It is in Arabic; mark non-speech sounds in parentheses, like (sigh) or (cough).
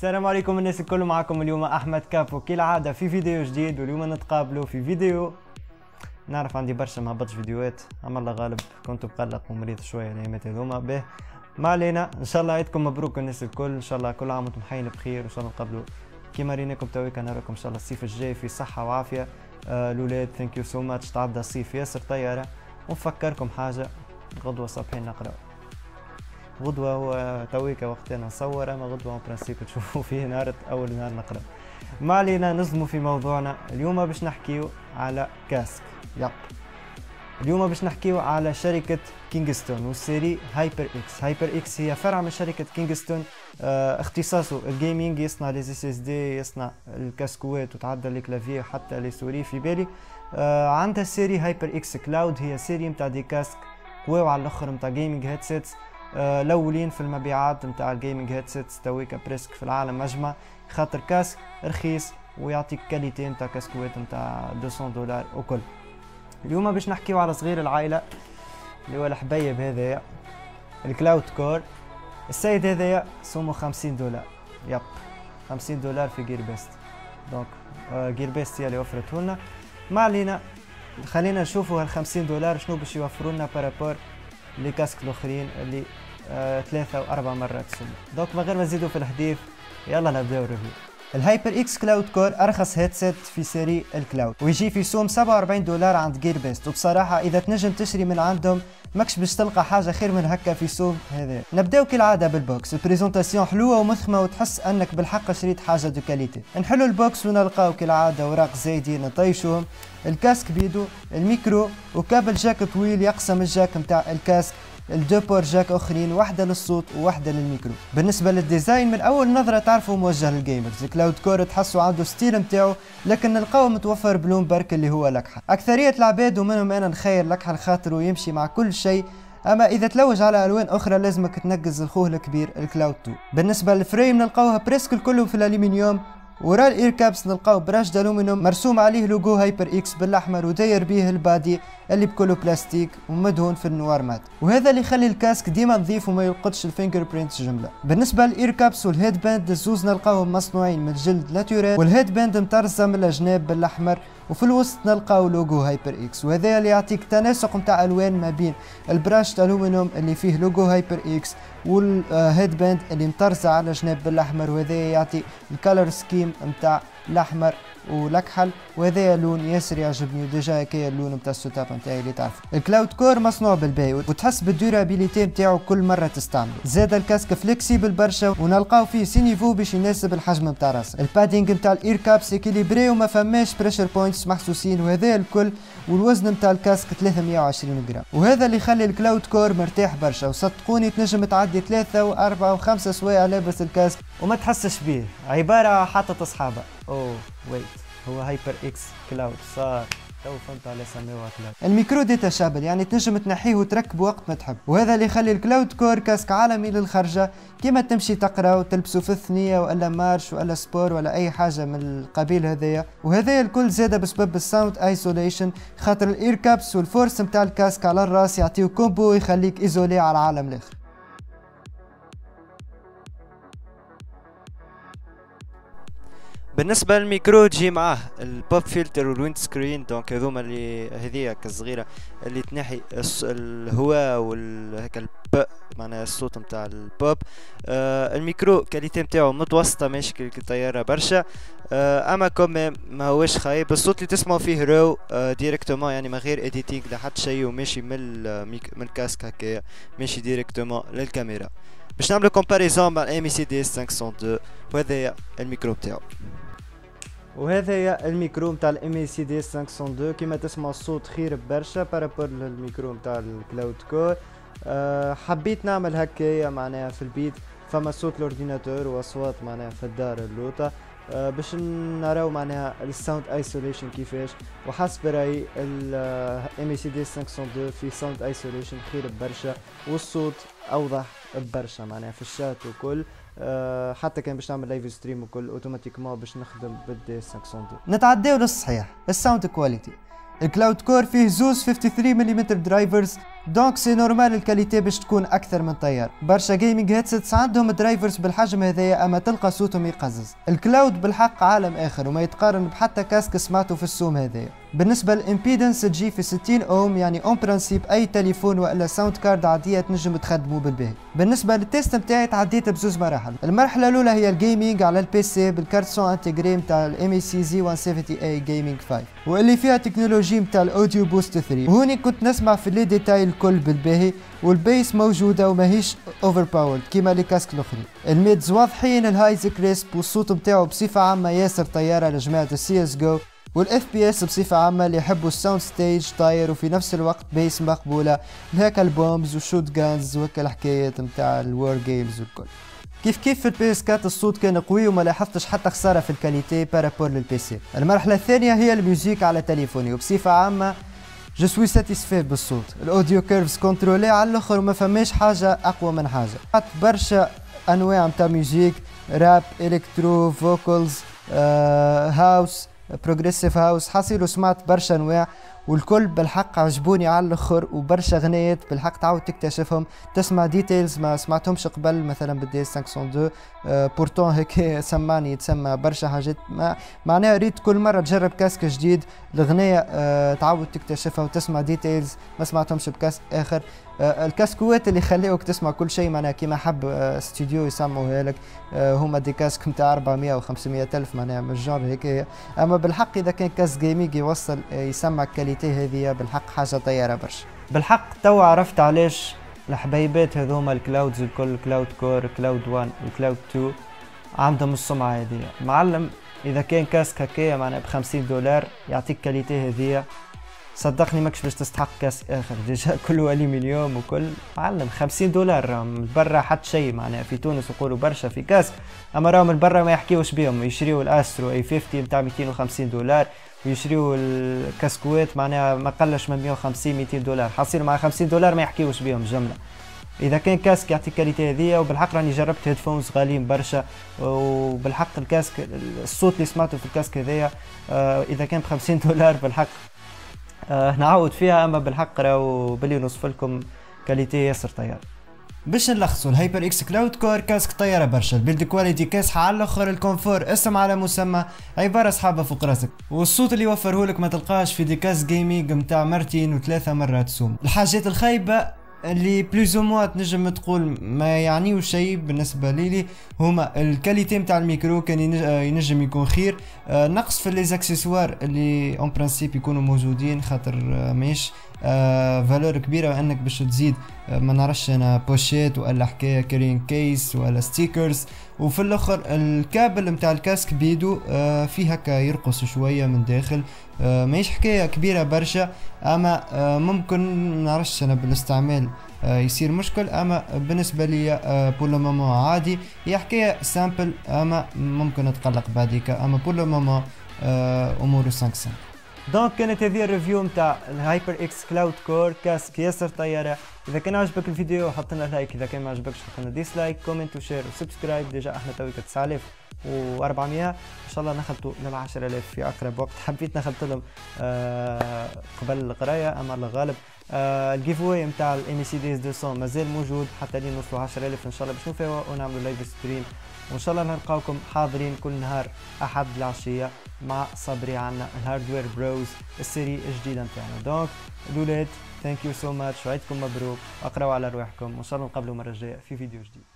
السلام عليكم الناس الكل معكم اليوم أحمد كابو. كالعادة في فيديو جديد واليوم نتقابلوا في فيديو. نعرف عندي برشا ما هبطش فيديوهات. أما الله غالب كنت مقلق ومريض شوية الايامات هذوما. به ما علينا. إن شاء الله عيدكم مبروك الناس الكل. إن شاء الله كل عام وأنتم حيين بخير. وان شاء الله نقابلوا كيما ريناكم تويك نراكم إن شاء الله الصيف الجاي في صحة وعافية. آه الأولاد thank you so much تعدى الصيف ياسر طيارة. ونفكركم حاجة غدوة صبحين نقراو غدوة هو تويك وقتنا. نصور أما غدوة برانسيب تشوفوا (laughs) فيه نهار أول نهار نقرأ. ما علينا نصدموا في موضوعنا. اليوم باش نحكيو على كاسك. يب. اليوم باش نحكيو على شركة كينغستون والسيري هايبر إكس هايبر إكس هي فرع من شركة كينغستون. آه اختصاصه الجيمنج يصنع لي اس اس دي يصنع الكاسكوات وتعدى الكلافي حتى لي سوري في بالي. آه عندها سيري هايبر إكس كلاود هي سيري متاع دي كاسك قواو على الأخر متاع جيمنج هيدسيتس آه، الاولين في المبيعات نتاع الجيمنج هيدسيتس تويكا بريسك في العالم أجمع. خاطر كاسك رخيص ويعطيك كاليتي نتاع كاسكوات نتاع 200 دولار وكل. اليوم باش نحكيو على صغير العائلة اللي هو الحبيب هذايا الكلاود كور. السيد هذايا سومو 50 دولار. يب 50 دولار في جير بيست دونك آه جير بيست هي اللي وفرته لنا. ما علينا خلينا نشوفوا هال 50 دولار شنو باش يوفروا لنا بارابور لي كاسك الاخرين اللي آه ثلاثة واربع مرات سمو دوك من غير ما نزيدوا في الحديث يلا نبداو ريفيو الهايبر إكس كلاود كور أرخص هيدسيت في سيري الكلاود ويجي في سوم 47 دولار عند جير بيست وبصراحة إذا تنجم تشري من عندهم ماكش باش تلقى حاجة خير من هكا في سوم هذا. نبدأو كالعادة بالبوكس البريزونطاسيون حلوة ومثخمه وتحس أنك بالحق شريت حاجة دو كاليتي نحلو البوكس ونلقاو كالعادة أوراق زايدين نطيشوهم. الكاسك بيدو الميكرو وكابل جاك طويل يقسم الجاك نتاع الكاسك. الدو بور جاك أخرين واحدة للصوت وواحدة للميكرو. بالنسبة للديزاين من أول نظرة تعرفوا موجه للجيمرز. كلاود كور تحسوا عنده ستيل نتاعو لكن نلقاو متوفر بلون برك اللي هو لكحة. أكثرية العباد ومنهم أنا نخير لكحة الخاطر ويمشي مع كل شيء أما إذا تلوج على ألوان أخرى لازمك تنقز الخوه الكبير الكلاود 2 بالنسبة للفريم نلقاوها بريسك الكل في الالومنيوم ورا الإير كابس نلقاو براش الومنيوم مرسوم عليه لوجو هايبر إكس بالأحمر وداير بيه البادي اللي بكله بلاستيك ومدهون في النوار مات. وهذا اللي يخلي الكاسك ديما نظيف وما يلقطش الفينجر برينتس جملة. بالنسبة للإير كابس والهيد باند الزوز نلقاوهم مصنوعين من الجلد ناتورال والهيد باند مطرزه من الجناب بالأحمر وفي الوسط نلقاو لوجو هايبر إكس وهذا اللي يعطيك تناسق نتاع ألوان ما بين البراش ألومنيوم اللي فيه لوجو هايبر إكس والهيد باند اللي مطرزه على جناب بالاحمر وهذا يعطي الكالر سكيم نتاع الاحمر ولكحل وهذا لون ياسر يعجبني وديجا هكايا اللون نتاع السوتاب نتاعي اللي تعرف. الكلاود كور مصنوع بالباي وتحس بالدورابيليتي نتاعو كل مرة تستعمله زاد الكاسك فليكسيبل برشا ونلقاو فيه سينيفو باش يناسب الحجم نتاع راسك. البادينغ نتاع الإير كابس اكيليبري وما فماش بريشر بوينتس محسوسين وهذا الكل والوزن نتاع الكاسك 320 جرام. وهذا اللي يخلي الكلاود كور مرتاح برشا وصدقوني تنجم تعدي ثلاثة وأربعة وخمسة سوايع لابس الكاسك. وما تحسش بيه. عبارة حاطة أصحابها. أوه ويت هو هايبر إكس كلاود. صار. تو فهمت على سموها كلاود الميكرو ديتاشابل يعني تنجم تنحيه وتركبه وقت ما تحب. وهذا اللي يخلي الكلاود كور كاسك عالمي للخرجة. كيما تمشي تقرأ وتلبسه في الثنية ولا مارش ولا سبور ولا أي حاجة من القبيل هذايا. وهذايا الكل زادة بسبب الساوند ايسوليشن خاطر الاير كابس والفورس نتاع الكاسك على الراس يعطيو كومبو يخليك ايزولي على العالم الآخر. بالنسبة للميكرو تجي معاه البوب فلتر والويند سكرين دونك هذوما اللي هذيا كصغيره اللي تنحي الهواء والهكا الب معناها الصوت نتاع البوب آه الميكرو كاليتي نتاعو متوسطة ماشي كطياره برشا. آه أما كوم ما هوش خايب الصوت اللي تسمعوا فيه رو آه ديريكتومون يعني من غير اديتينغ لحد شيء وماشي من من الكاسك هكايا ماشي ديريكتومون للكاميرا. باش نعملو كومباريزون مع الام سي دي 502 وهذا الميكرو بتاعو وهذا هي الميكرو نتاع الام اي سي دي 502 كيما تسمع الصوت خير برشا بارابور للميكرو نتاع الكلاود كور أه حبيت نعمل هكايا معناها في البيت فما صوت الاورديناتور واصوات معناها في الدار اللوطه أه باش نراو معناها الساوند ايسوليشن كيفاش وحسب رايي الام سي دي 502 في ساوند ايسوليشن خير برشا والصوت اوضح برشا معناها في الشات وكل أه حتى كان باش نعمل لايف ستريم وكل اوتوماتيكمون باش نخدم بالدي 502 نتعداو للصحيح. الساوند كواليتي الكلاود كور فيه زوز 53 ملم درايفرز دونك سي نورمال الكاليتي باش تكون أكثر من طيار. برشا جيمنج هيدسيتس عندهم درايفرز بالحجم هذايا أما تلقى صوتهم يقزز. الكلاود بالحق عالم آخر وما يتقارن بحتى كاسك سمعته في السوم هذايا. بالنسبة للإمبيدنس تجي في 60 أوم يعني أون برانسيب أي تليفون ولا ساوند كارد عادية تنجم تخدموا بالباهي. بالنسبة للتيست نتاعي تعديت بزوز مراحل. المرحلة الأولى هي الجيمنج على البي سي بالكارت سون انتجري نتاع الام اي سي زي 170 اي جيمنج 5 واللي فيها تكنولوجي نتاع الاوديو بوست 3 وهوني كنت نسمع في لي ديتاي الكل بالباهي والبيس موجودة وماهيش اوفر باورد كيما لي كاسك الأخرين. الميدز واضحين الهايز كريسب والصوت نتاعو بصفة عامة ياسر طيارة لجماعة السي إس جو والاف بي اس بصفة عامة اللي يحبوا الساوند ستيج طاير وفي نفس الوقت بيس مقبولة. هكا البومبز وشوت جانز وهكا الحكايات نتاع الوور جيمز والكل. كيف كيف في البي اس 4 الصوت كان قوي وما لاحظتش حتى خسارة في الكاليتي بارابور للبي سي المرحلة الثانية هي الميوزيك على تليفوني وبصفة عامة je suis satisfait بالصوت ال audio curves contrôlés على الآخر وما فماش حاجة اقوى من حاجة حط برشا انواع نتاع music rap electro vocals house progressive house حصيل وسمعت برشا انواع والكل بالحق عجبوني على الأخر وبرشا غنيات بالحق تعاود تكتشفهم. تسمع details ما سمعتهمش قبل مثلا بالدي 502 آه pourtant هيك (laughs) سمعني يتسمى برشا حاجات. ما معناها ريت كل مرة تجرب casque جديد. الاغنيه آه تعاود تكتشفها وتسمع details ما سمعتهمش ب casque آخر. آه الكاسكوات اللي خليوك تسمع كل شيء معناها كيما حب استوديو آه، يسموها لك. هما des casques نتاع 400 و 500 ألف معناها من الجور هيك أما بالحق إذا كان casque gaming يوصل يسمع ال qualité هذه بالحق حاجة طيارة برشا. بالحق تو عرفت علاش الحبيبات هذوما ال Clouds الكل Cloud Core Cloud 1 و Cloud 2 عندهم السمعة هذه. معلم إذا كان casque هكايا معناها ب 50 دولار يعطيك qualité هذه صدقني ماكش باش تستحق casque آخر. (laughs) déjà كله الومنيوم وكل. معلم 50 دولار راهم برا حتى شيء معناها. في تونس يقولوا برشا في casque. أما راهم من برا ما يحكيوش بهم. يشريوا ال Astro A50 نتاع 250 دولار. ويشريوا الكاسكوات معناها ما قلش من 150 200 دولار. حاصير مع 50 دولار ما يحكيوش بهم جملة. إذا كان casque يعطيك qualité هذيا وبالحق راني جربت headphones غاليين برشا. وبالحق ال casque الصوت اللي سمعته في ال casque هذايا آه، إذا كان ب 50 (laughs) دولار بالحق نعاود فيها أما بالحق راهو بلي نوصف لكم qualité ياسر طيار. باش نلخصوا ال HyperX Cloud Core casque طيارة برشا ال build quality كاسحه على الأخر ال confort اسم على مسمى عبارة سحابة فوق راسك. والصوت اللي يوفره لك ما تلقاش في des casques gaming نتاع مرتين وثلاثة مرات سوم. الحاجات الخايبة اللي plus ou moins تنجم تقول ما يعنيو شيء بالنسبة لي هما ال qualité نتاع الميكرو كان ينجم يكون خير. آه، نقص في les accessoires اللي en principe يكونوا موجودين خاطر آه، ماهيش valeur كبيرة انك باش تزيد آه، ما نعرفش أنا pochette ولا حكاية carrying case ولا stickers وفي الآخر الكابل نتاع ال casque بيدو آه، فيه هكا يرقص شوية من داخل آه، ماهيش حكاية كبيرة برشا أما ممكن نعرفش أنا بالاستعمال يصير مشكل أما بالنسبة لي pour le عادي. هي حكاية simple أما ممكن نتقلق بعديك أما pour le moment 5 5 donc كانت هذه ال review نتاع ال HyperX Cloud Core casque ياسر طياره اذا كان عجبك الفيديو حط لنا like اذا كان ما عجبكش حط لنا dislike comment و share و subscribe déjà إحنا تويك 9400 ان شاء الله نخلطوا لل 10000 في اقرب وقت حبيت نخلط لهم آه قبل القرايه اما الله غالب ال giveaway نتاع الام سي ديز 200 مازال موجود حتى لين نوصلوا 10000 إن شاء الله باش نفاو ونعملوا live stream وإن شاء الله نلقاوكم حاضرين كل نهار أحد العشية مع صبري عنا ال Hardware Bros ال série الجديدة نتاعنا. donc الاولاد thank you so much وعيدكم مبروك. اقراوا على رواحكم. وإن شاء الله نقابلوا المره الجايه في فيديو جديد.